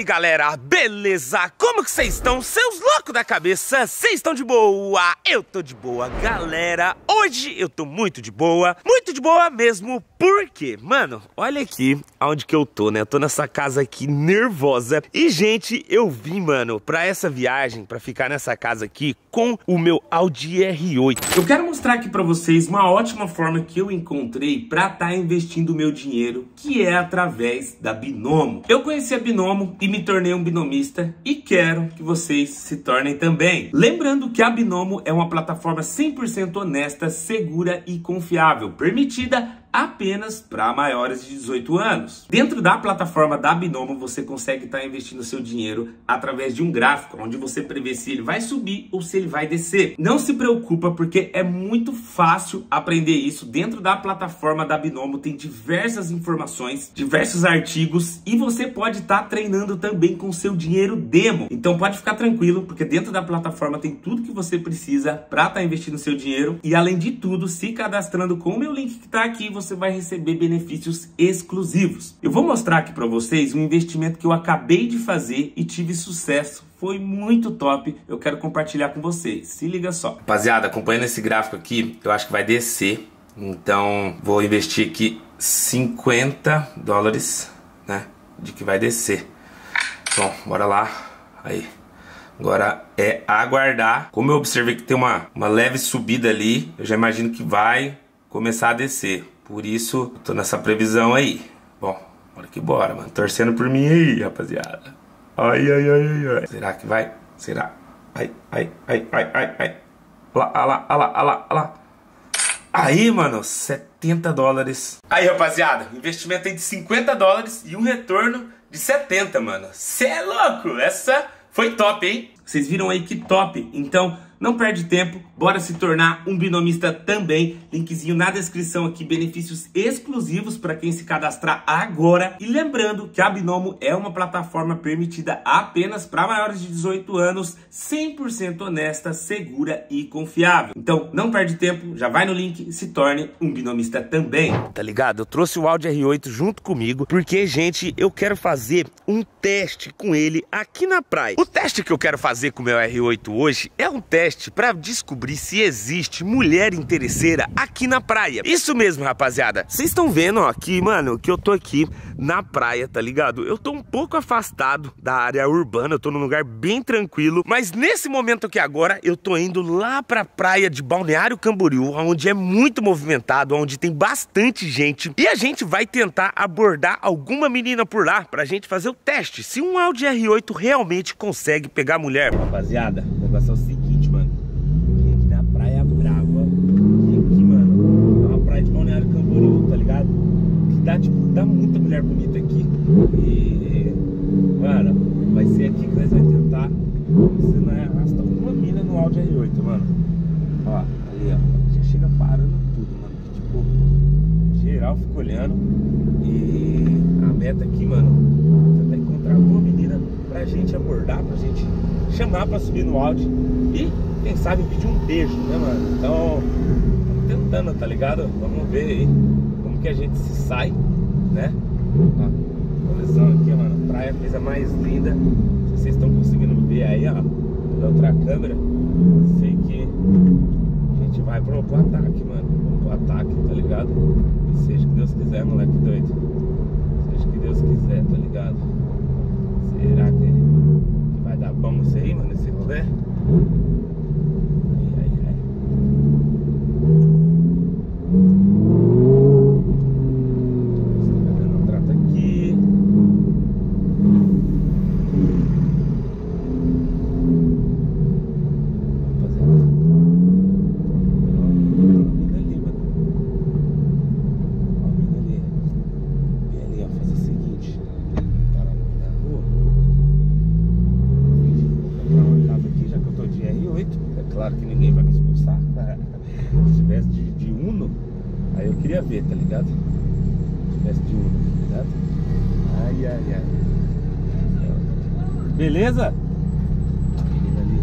Aí galera, beleza? Como que vocês estão? Seus loucos da cabeça, vocês estão de boa? Eu tô de boa, galera Hoje eu tô muito de boa, muito de boa mesmo Porque, mano, olha aqui onde que eu tô, né? Eu tô nessa casa aqui nervosa E gente, eu vim, mano, pra essa viagem, pra ficar nessa casa aqui Com o meu Audi R8 Eu quero mostrar aqui pra vocês uma ótima forma que eu encontrei pra tá investindo o meu dinheiro Que é através da Binomo Eu conheci a binomo e me tornei um binomista e quero que vocês se tornem também. Lembrando que a Binomo é uma plataforma 100% honesta, segura e confiável, permitida apenas para maiores de 18 anos. Dentro da plataforma da Binomo, você consegue estar tá investindo seu dinheiro através de um gráfico, onde você prevê se ele vai subir ou se ele vai descer. Não se preocupa, porque é muito fácil aprender isso. Dentro da plataforma da Binomo tem diversas informações, diversos artigos e você pode estar tá treinando também com seu dinheiro demo. Então pode ficar tranquilo, porque dentro da plataforma tem tudo que você precisa para estar tá investindo seu dinheiro e além de tudo, se cadastrando com o meu link que está aqui, você vai receber benefícios exclusivos. Eu vou mostrar aqui para vocês um investimento que eu acabei de fazer e tive sucesso foi muito top. Eu quero compartilhar com vocês. Se liga só. Rapaziada, acompanhando esse gráfico aqui, eu acho que vai descer. Então, vou investir aqui 50 dólares, né? De que vai descer. Bom, bora lá. Aí. Agora é aguardar. Como eu observei que tem uma, uma leve subida ali, eu já imagino que vai começar a descer. Por isso, tô nessa previsão aí. Bom, bora que bora, mano. Torcendo por mim aí, rapaziada. Ai, ai, ai, ai, ai. Será que vai? Será? Ai, ai, ai, ai, ai, ai. Olha lá, olha lá, olha lá, olha lá. Aí, mano, 70 dólares. Aí, rapaziada, investimento aí de 50 dólares e um retorno de 70, mano. Cê é louco! Essa foi top, hein? Vocês viram aí que top. Então, não perde tempo, bora se tornar um binomista também. Linkzinho na descrição aqui, benefícios exclusivos para quem se cadastrar agora. E lembrando que a Binomo é uma plataforma permitida apenas para maiores de 18 anos, 100% honesta, segura e confiável. Então, não perde tempo, já vai no link e se torne um binomista também. Tá ligado? Eu trouxe o Audi R8 junto comigo, porque, gente, eu quero fazer um teste com ele aqui na praia. O teste que eu quero fazer com o meu R8 hoje é um teste teste para descobrir se existe mulher interesseira aqui na praia. Isso mesmo, rapaziada. Vocês estão vendo ó, aqui, mano, que eu tô aqui na praia, tá ligado? Eu tô um pouco afastado da área urbana, eu tô num lugar bem tranquilo, mas nesse momento aqui agora, eu tô indo lá pra praia de Balneário Camboriú, onde é muito movimentado, onde tem bastante gente, e a gente vai tentar abordar alguma menina por lá pra gente fazer o teste, se um Audi R8 realmente consegue pegar mulher. Rapaziada, o negócio é o seguinte, dá, tipo, dá muita mulher bonita aqui. E, mano, vai ser aqui que nós vamos tentar. Se não é arrastar uma mina no Audi R8, mano. Ó, ali, ó. Já chega parando tudo, mano. Que, geral fica olhando. E a meta aqui, mano, tentar encontrar uma menina pra gente abordar, pra gente chamar pra subir no Audi. E, quem sabe, pedir um beijo, né, mano? Então, tentando, tá ligado? Vamos ver aí que a gente se sai, né? Ó, visão aqui, mano. Praia, coisa mais linda. Se vocês estão conseguindo ver aí, ó, da outra câmera, sei que a gente vai pro, pro ataque, ataque, tá ligado? E seja que Deus quiser, moleque doido. Seja que Deus quiser, tá ligado? Será que vai dar bom isso aí, mano, esse rolê? Ver, tá ligado? Se tivesse de Uno, tá ligado? Ai, ai, ai. Beleza? A menina ali.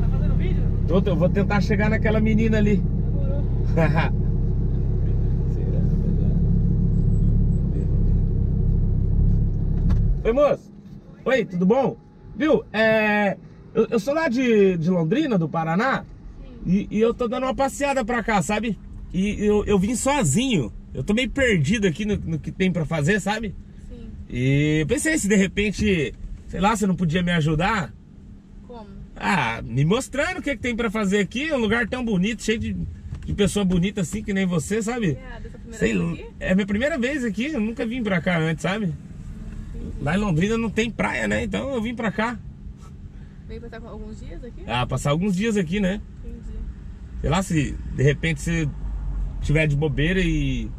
Tá fazendo vídeo? Tô, eu vou tentar chegar naquela menina ali. Demorou. Oi, moço. Oi, tudo bom? Viu? É. Eu, eu sou lá de, de Londrina, do Paraná. E, e eu tô dando uma passeada pra cá, sabe? E eu, eu vim sozinho. Eu tô meio perdido aqui no, no que tem pra fazer, sabe? Sim. E eu pensei se de repente, sei lá, você não podia me ajudar. Como? Ah, me mostrando o que, que tem pra fazer aqui. Um lugar tão bonito, cheio de, de pessoa bonita assim, que nem você, sabe? É, Sei? É minha primeira vez aqui, eu nunca vim pra cá antes, sabe? Lá em Londrina não tem praia, né? Então eu vim pra cá. Veio passar alguns dias aqui? Ah, passar alguns dias aqui, né? Sei lá, se de repente você tiver de bobeira e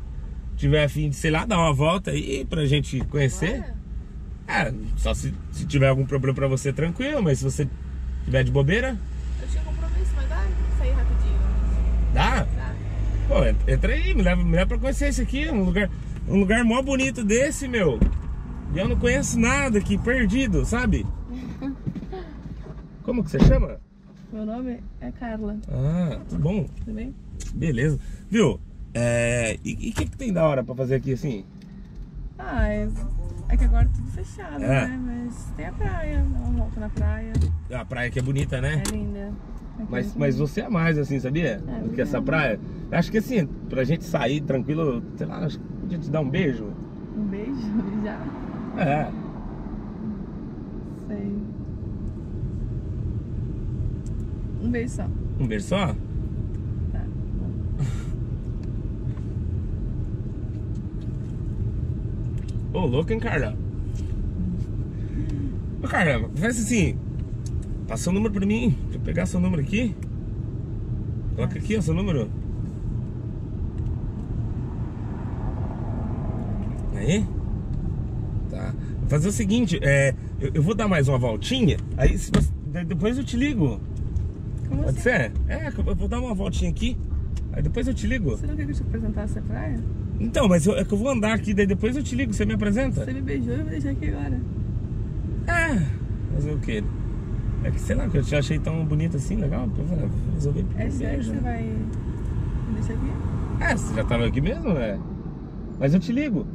tiver afim de, sei lá, dar uma volta aí pra gente conhecer. Bora? É, só se, se tiver algum problema pra você, tranquilo, mas se você tiver de bobeira, Eu tinha compromisso, mas dá pra sair rapidinho. dá. Dá. Pô, en- entra aí, me leva, me leva pra conhecer esse aqui, um lugar, um lugar mó bonito desse, meu. E eu não conheço nada aqui, perdido, sabe? Como que você chama? Meu nome é Carla. Ah, tudo bom. Tudo bem? Beleza. Viu? É, e o que, que tem da hora pra fazer aqui assim? Ah, é, é que agora é tudo fechado, É. né? Mas tem a praia, dá uma volta na praia. A praia que é bonita, né? É linda. Aqui Mas, mas você é mais assim, sabia? É, Do que essa é. praia. Acho que assim, pra gente sair tranquilo, sei lá, acho que podia te dar um beijo. Um beijo já. É. Sei. Um beijo só. Um beijo só? Tá. Ô, louco, hein, Carla? Ô, Carla, faz assim. Passa o número pra mim. Deixa eu pegar seu número aqui. Coloca aqui, ó, seu número. Aí? Tá. Vou fazer o seguinte, é, eu, eu vou dar mais uma voltinha, aí você- de- depois eu te ligo. Como Pode assim? ser? É, eu vou dar uma voltinha aqui, aí depois eu te ligo. Você não quer que eu te apresentasse a praia? Então, mas eu- é que eu vou andar aqui, daí depois eu te ligo, você me apresenta? Você me beijou e eu vou deixar aqui agora. É, fazer o quê? É que sei lá, que eu te achei tão bonito assim, legal, eu falei, vou resolver por É sério que você vai me deixar aqui? É, você já tava aqui mesmo, né? Mas eu te ligo.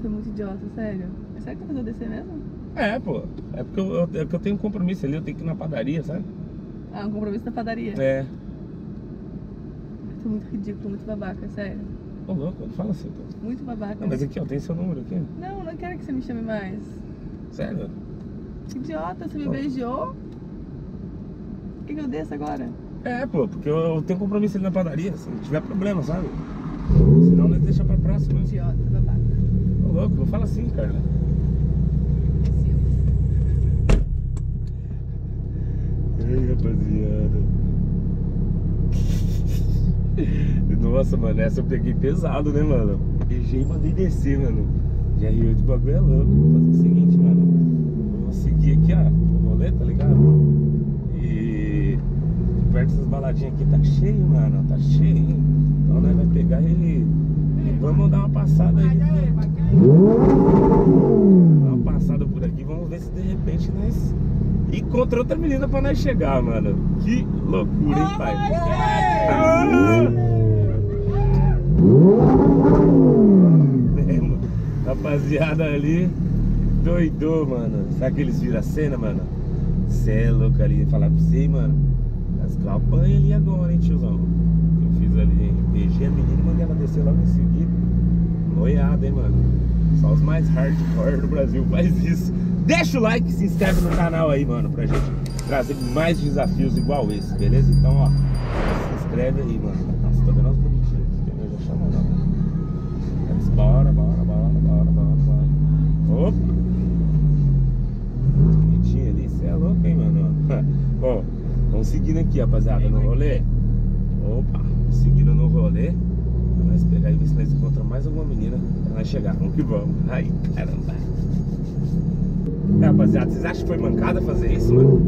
Você é muito idiota, sério. É sério que você vai descer mesmo? É, pô. É porque eu, eu- é que eu tenho um compromisso ali, eu tenho que ir na padaria, sabe? Ah, um compromisso na padaria. É. Tô muito ridículo, muito babaca, sério. Ô, louco, não fala assim, pô. Muito babaca. Não, mas aqui, ó, tem seu número aqui. Não, não quero que você me chame mais. Sério? Que idiota, você me Pô. beijou? Por que, que eu desço agora? É, pô, porque eu, eu tenho compromisso ali na padaria, se não tiver problema, sabe? Senão nós deixa pra próxima. Idiota, babaca. Ô, louco, não fala assim, Carla. Rapaziada. Nossa, mano, essa eu peguei pesado, né, mano? Beijei e mandei descer, mano. De R8 o bagulho é louco. Vou fazer o seguinte, mano. Vou seguir aqui, ó, o rolê, tá ligado? E perto dessas baladinhas aqui tá cheio, mano. Tá cheio, hein? Então nós vai pegar e, e vamos dar uma passada aí. Dar uma passada por aqui, vamos ver se de repente nós encontra outra menina pra nós chegar, mano. Que loucura, hein, pai? É, mano. Rapaziada ali, doidou, mano. Sabe que eles viram a cena, mano? Cê é louco ali, falar pra você, mano. As apanha ali agora, hein, tiozão. Eu fiz ali, hein? Beijei a menina e mandei ela descer logo em seguida. Noiada, hein, mano. Só os mais hardcore do Brasil faz isso. Deixa o like e se inscreve no canal aí, mano, pra gente trazer mais desafios igual esse, beleza? Então, ó, se inscreve aí, mano. Nossa, tô vendo aqui, entendeu? Já chama não. Bora, bora, bora, bora, bora, bora. Opa! Bonitinho ali, cê é louco, hein, mano? Ó, vamos seguindo aqui, rapaziada, no rolê. Opa, seguindo no rolê. Pra nós pegar e ver se nós encontramos mais alguma menina pra nós chegar. Vamos que vamos. Ai, caramba. Rapaziada, vocês acham que foi mancada fazer isso, mano?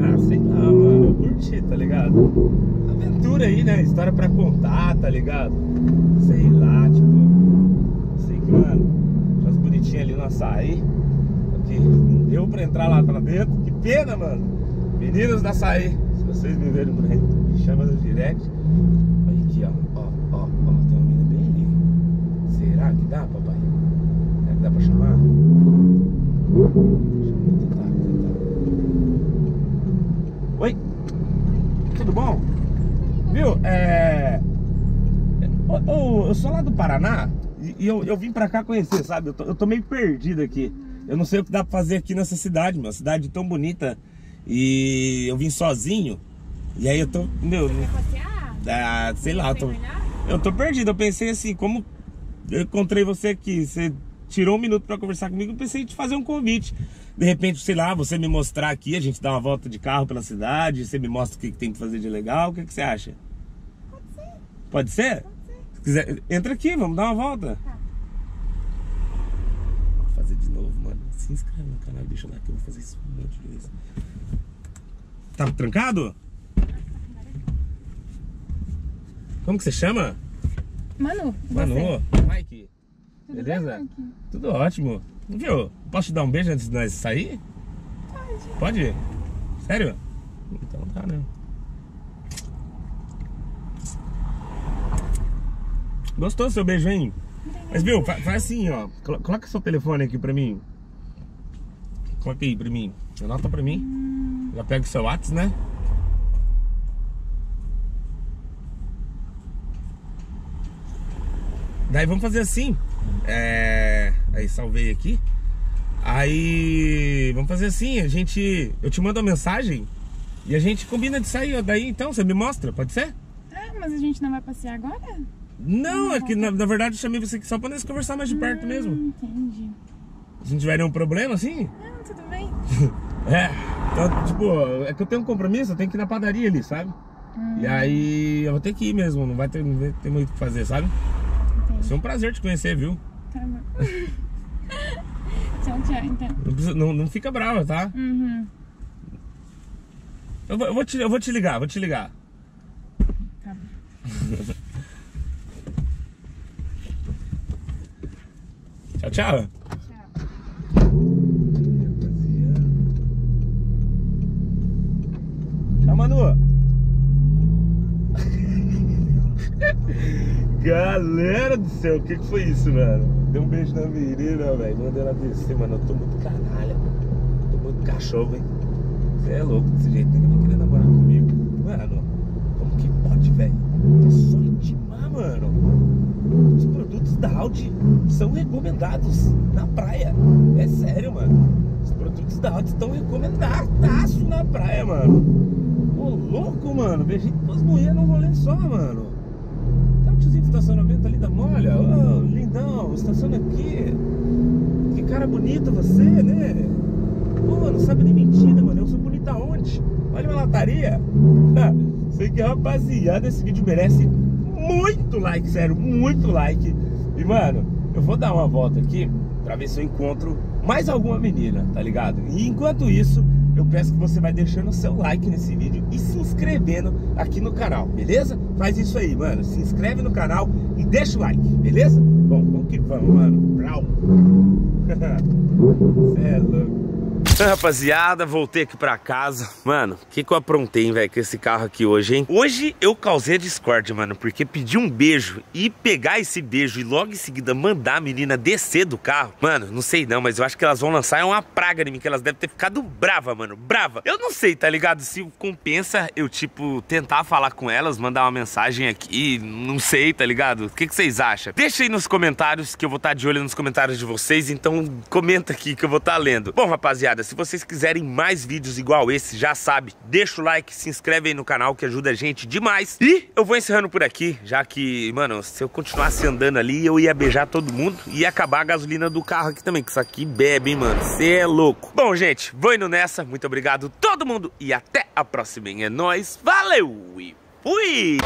Ah, sei lá, mano. Eu curti, tá ligado? Aventura aí, né? História pra contar, tá ligado? Sei lá, tipo. Sei que, mano, umas bonitinhas ali no açaí. Que não deu pra entrar lá pra dentro. Que pena, mano. Meninas da açaí, se vocês me verem por aí, me chama no direct. Olha aqui, ó. Ó, ó, ó. Tem uma menina bem ali. Será que dá, papai? Será que dá pra chamar? Tentar, tentar. Oi? Tudo bom? Viu? É. Ô, eu sou lá do Paraná e eu, eu vim pra cá conhecer, sabe? Eu tô, eu tô meio perdido aqui. Eu não sei o que dá pra fazer aqui nessa cidade, uma cidade tão bonita. E eu vim sozinho. E aí eu tô. Meu. Ah, sei lá, eu tô, eu tô perdido. Eu pensei assim, como eu encontrei você aqui, você tirou um minuto pra conversar comigo, eu pensei em te fazer um convite. De repente, sei lá, você me mostrar aqui, a gente dá uma volta de carro pela cidade, você me mostra o que, que tem que fazer de legal, o que, que você acha? Pode ser. Se quiser, entra aqui, vamos dar uma volta. Vou fazer de novo, mano. Se inscreve no canal, deixa o like, eu vou fazer isso um monte de vezes. Tá trancado? Como que você chama? Manu, Manu? Mike. Tudo Beleza? bem? Tudo ótimo. Viu? Posso te dar um beijo antes de nós sair? Pode. Pode? Sério? Então tá, né? Gostou do seu beijo, hein? Mas viu, fa- faz assim, ó. Colo- Coloca seu telefone aqui pra mim. Coloca aí pra mim. Anota pra mim. Já pega o seu WhatsApp, né? Daí vamos fazer assim. É... Aí salvei aqui. Aí vamos fazer assim, a gente. Eu te mando uma mensagem e a gente combina de sair. Daí então, você me mostra, pode ser? Ah, mas a gente não vai passear agora? Não, é que na, na verdade eu chamei você aqui só pra nós conversar mais de perto mesmo. Hum, entendi. Se não tiver nenhum problema, assim. Não, tudo bem. É. Então, tipo, é que eu tenho um compromisso, eu tenho que ir na padaria ali, sabe? E aí eu vou ter que ir mesmo, não vai ter, não vai ter muito o que fazer, sabe? Vai ser um prazer te conhecer, viu? Tá bom. tchau, tchau, então. Não, precisa- não, não fica brava, tá? Uhum. Eu vou, eu vou te, eu vou te ligar, vou te ligar. Tá bom. Tchau, tchau. Tchau. Tchau, Manu. Galera do céu, o que, que foi isso, mano? Deu um beijo na menina, velho. Mandei ela descer, mano. Eu tô muito canalha. Tô muito cachorro, hein? Você é louco desse jeito. Ninguém vai querer namorar comigo. Mano, como que pode, velho? É só intimar, mano. Os produtos da Audi são recomendados na praia. É sério, mano. Os produtos da Audi estão recomendados na praia, mano. Ô, louco, mano. Beijinho com as mulheres num rolê só, mano. Tiozinho de estacionamento ali da molha. Ô, lindão, estaciona aqui. Que cara bonito você, né? Pô, não sabe nem mentira, mano. Eu sou bonita aonde? Olha minha lataria. Sei que rapaziada, esse vídeo merece muito like, sério, muito like. E, mano, eu vou dar uma volta aqui pra ver se eu encontro mais alguma menina, tá ligado? E enquanto isso, eu peço que você vai deixando o seu like nesse vídeo e se inscrevendo aqui no canal, beleza? Faz isso aí, mano. Se inscreve no canal e deixa o like, beleza? Bom, vamos que vamos, mano. Brau. Cê é louco. Rapaziada, voltei aqui pra casa. Mano, o que, que eu aprontei, velho, com esse carro aqui hoje, hein? Hoje eu causei a discórdia, mano, porque pedir um beijo e pegar esse beijo e logo em seguida mandar a menina descer do carro, mano, não sei não, mas eu acho que elas vão lançar uma praga em mim, que elas devem ter ficado brava, mano, brava. Eu não sei, tá ligado? Se compensa eu, tipo, tentar falar com elas, mandar uma mensagem aqui, não sei, tá ligado? O que, que vocês acham? Deixa aí nos comentários, que eu vou estar de olho nos comentários de vocês, então comenta aqui que eu vou estar lendo. Bom, rapaziada, se vocês quiserem mais vídeos igual esse, já sabe, deixa o like, se inscreve aí no canal que ajuda a gente demais. E eu vou encerrando por aqui, já que, mano, se eu continuasse andando ali, eu ia beijar todo mundo e ia acabar a gasolina do carro aqui também, que isso aqui bebe, hein, mano. Você é louco. Bom, gente, vou indo nessa. Muito obrigado todo mundo e até a próxima. É nóis, valeu e fui!